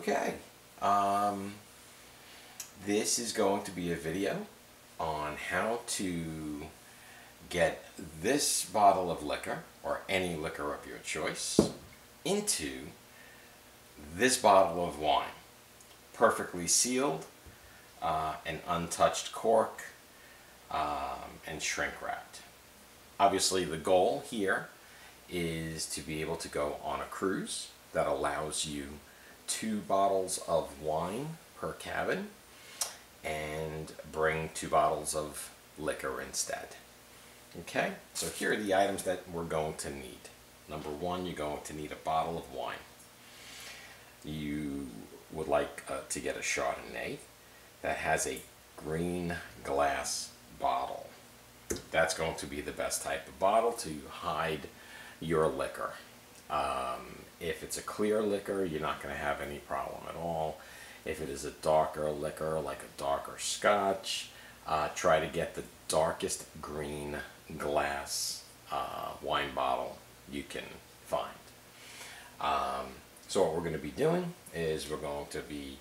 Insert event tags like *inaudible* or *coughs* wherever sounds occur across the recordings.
Okay, um, this is going to be a video on how to get this bottle of liquor, or any liquor of your choice, into this bottle of wine. Perfectly sealed, uh, an untouched cork, um, and shrink wrapped. Obviously the goal here is to be able to go on a cruise that allows you two bottles of wine per cabin and bring two bottles of liquor instead. Okay, so here are the items that we're going to need. Number one, you're going to need a bottle of wine. You would like uh, to get a Chardonnay that has a green glass bottle. That's going to be the best type of bottle to hide your liquor. Um, if it's a clear liquor, you're not going to have any problem at all. If it is a darker liquor, like a darker scotch, uh, try to get the darkest green glass uh, wine bottle you can find. Um, so what we're going to be doing is we're going to be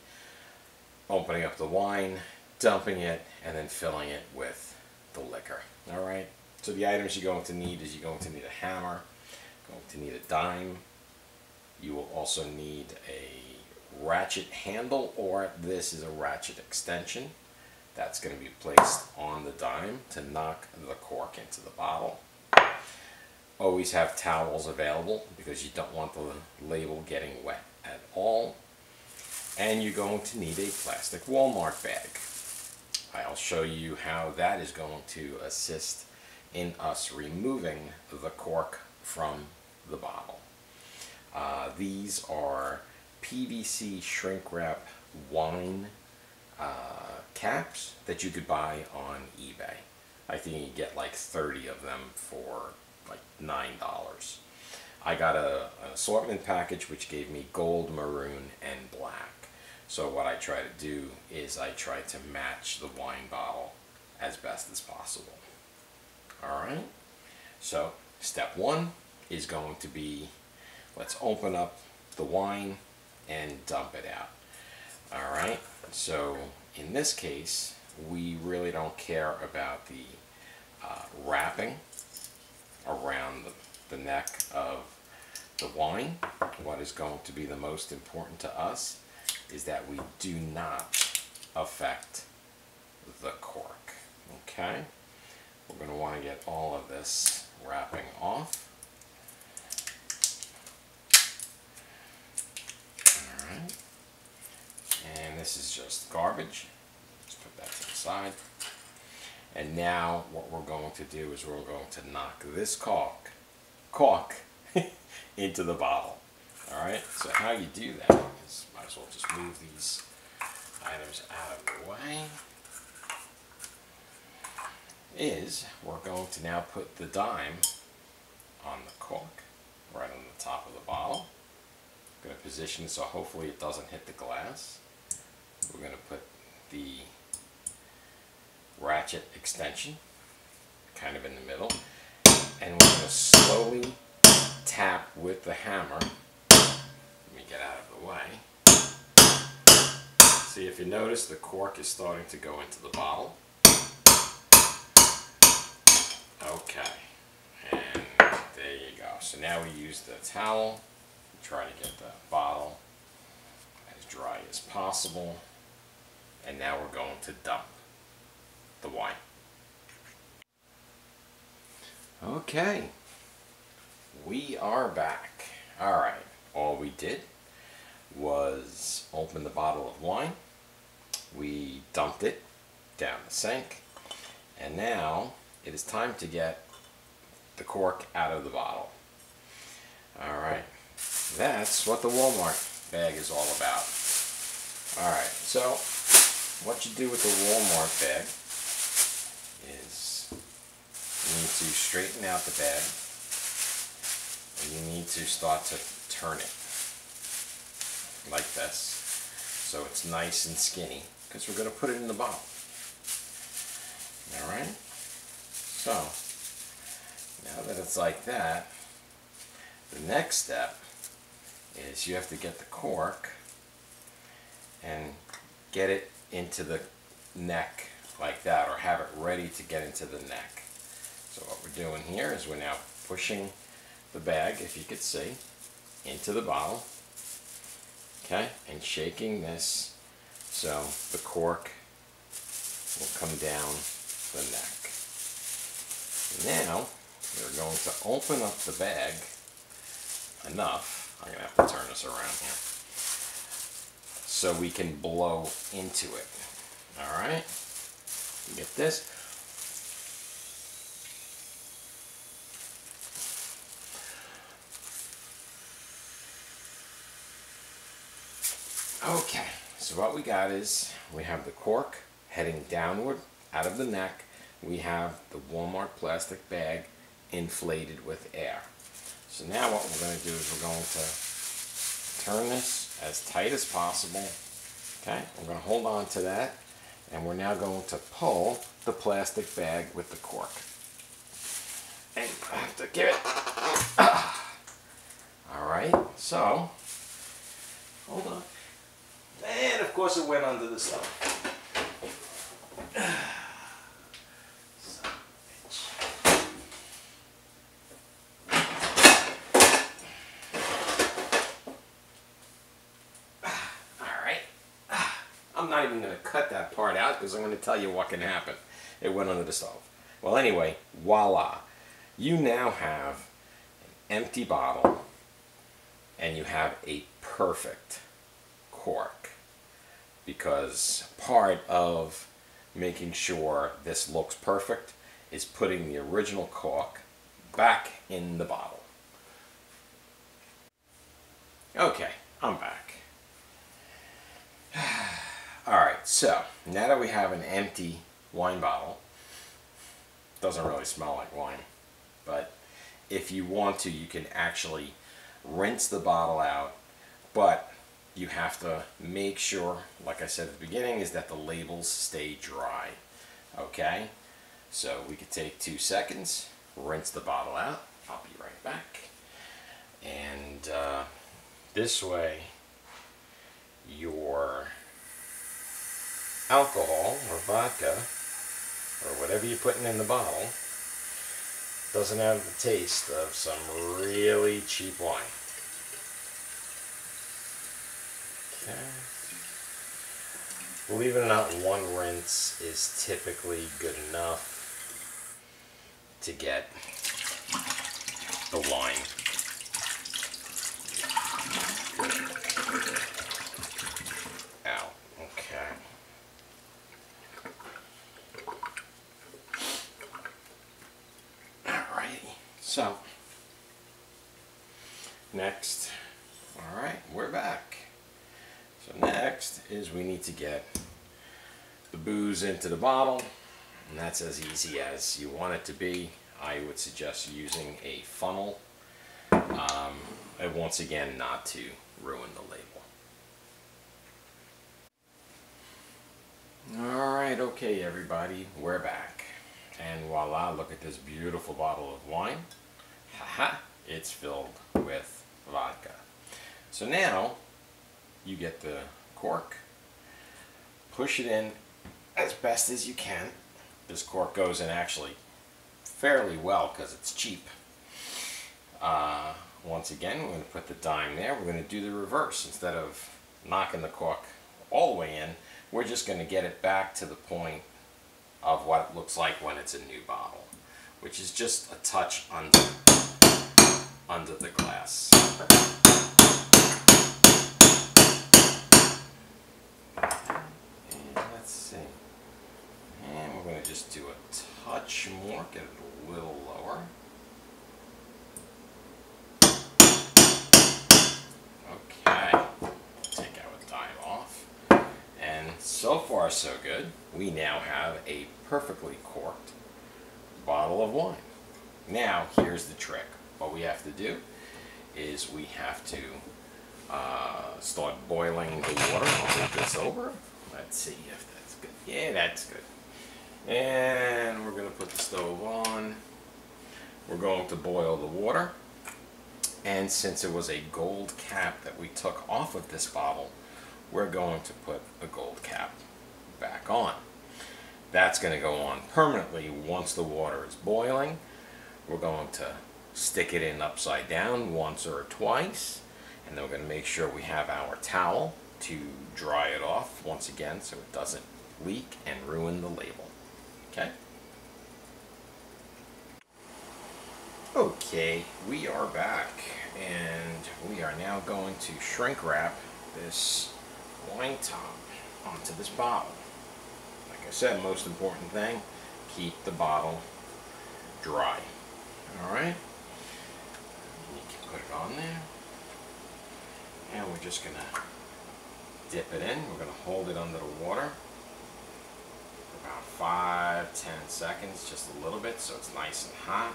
opening up the wine, dumping it, and then filling it with the liquor. All right. So the items you're going to need is you're going to need a hammer, going to need a dime. You will also need a ratchet handle, or this is a ratchet extension. That's going to be placed on the dime to knock the cork into the bottle. Always have towels available because you don't want the label getting wet at all. And you're going to need a plastic Walmart bag. I'll show you how that is going to assist in us removing the cork from the bottle. Uh, these are PVC shrink wrap wine uh, caps that you could buy on eBay. I think you get like 30 of them for like $9. I got a, an assortment package which gave me gold, maroon, and black. So what I try to do is I try to match the wine bottle as best as possible. Alright, so step one is going to be, let's open up the wine and dump it out. Alright, so in this case, we really don't care about the uh, wrapping around the, the neck of the wine. What is going to be the most important to us is that we do not affect the cork. Okay? We're going to want to get all of this wrapping off. Alright. And this is just garbage. Let's put that to the side. And now what we're going to do is we're going to knock this cork, cork *laughs* into the bottle. Alright, so how you do that is, might as well just move these items out of the way, is we're going to now put the dime on the cork, right on the top of the bottle. I'm going to position it so hopefully it doesn't hit the glass. We're going to put the ratchet extension kind of in the middle. And we're going to slowly tap with the hammer. Let me get out of the way. See if you notice the cork is starting to go into the bottle. Okay. And there you go. So now we use the towel. Try to get the bottle as dry as possible and now we're going to dump the wine. Okay, we are back. Alright, all we did was open the bottle of wine, we dumped it down the sink, and now it is time to get the cork out of the bottle. Alright, that's what the Walmart bag is all about. Alright, so what you do with the Walmart bag is you need to straighten out the bag and you need to start to turn it like this so it's nice and skinny because we're going to put it in the bottle. Alright? So, now that it's like that, the next step is you have to get the cork and get it into the neck like that or have it ready to get into the neck. So what we're doing here is we're now pushing the bag, if you could see, into the bottle, okay, and shaking this so the cork will come down the neck. Now, we're going to open up the bag enough, I'm going to have to turn this around here, so we can blow into it. Alright? Get this. Okay, so what we got is we have the cork heading downward out of the neck. We have the Walmart plastic bag inflated with air. So now what we're going to do is we're going to turn this as tight as possible. Okay, we're going to hold on to that and we're now going to pull the plastic bag with the cork. And I have to give it. *coughs* All right, so hold on. And of course it went under the stove. *sighs* I'm not even going to cut that part out because I'm going to tell you what can happen. It went under the stove. Well, anyway, voila. You now have an empty bottle and you have a perfect cork because part of making sure this looks perfect is putting the original cork back in the bottle. Okay, I'm back. Alright, so now that we have an empty wine bottle, doesn't really smell like wine, but if you want to, you can actually rinse the bottle out, but you have to make sure, like I said at the beginning, is that the labels stay dry. Okay? So we could take two seconds, rinse the bottle out. I'll be right back. And uh, this way, your alcohol or vodka or whatever you're putting in the bottle doesn't have the taste of some really cheap wine. Okay. Believe it or not, one rinse is typically good enough to get the wine. Out. Okay. Alrighty. So, next. Alright, we're back. So next is we need to get the booze into the bottle. And that's as easy as you want it to be. I would suggest using a funnel. Um, and once again, not to ruin the label. Alright, okay everybody, we're back. And voila, look at this beautiful bottle of wine. Haha, it's filled with vodka. So now, you get the cork, push it in as best as you can. This cork goes in actually fairly well because it's cheap. Uh, once again, we're going to put the dime there. We're going to do the reverse. Instead of knocking the cork all the way in, we're just going to get it back to the point of what it looks like when it's a new bottle, which is just a touch under, under the glass. And let's see. And we're going to just do a touch more, get it a little lower. Okay, take our dime off. And so far so good. We now have a perfectly corked bottle of wine. Now, here's the trick. What we have to do is we have to uh, start boiling the water. I'll move this over. Let's see if that's good. Yeah, that's good. And we're going to put the stove on. We're going to boil the water. And since it was a gold cap that we took off of this bottle, we're going to put a gold cap back on. That's going to go on permanently once the water is boiling. We're going to stick it in upside down once or twice and then we're going to make sure we have our towel to dry it off once again so it doesn't leak and ruin the label. Okay? Okay, we are back and we are now going to shrink wrap this wine top onto this bottle. Like I said, most important thing, keep the bottle dry. Alright? You can put it on there. And we're just going to dip it in. We're going to hold it under the water five, ten seconds, just a little bit so it's nice and hot.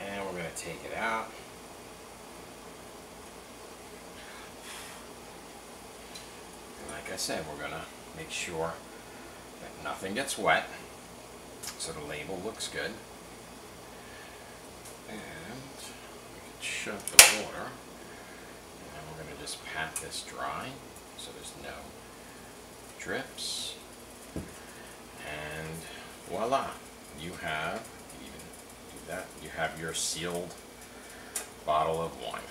And we're going to take it out. And like I said, we're going to make sure that nothing gets wet so the label looks good. And we can the water. And we're going to just pat this dry so there's no drips. Voila, you have, even do that, you have your sealed bottle of wine.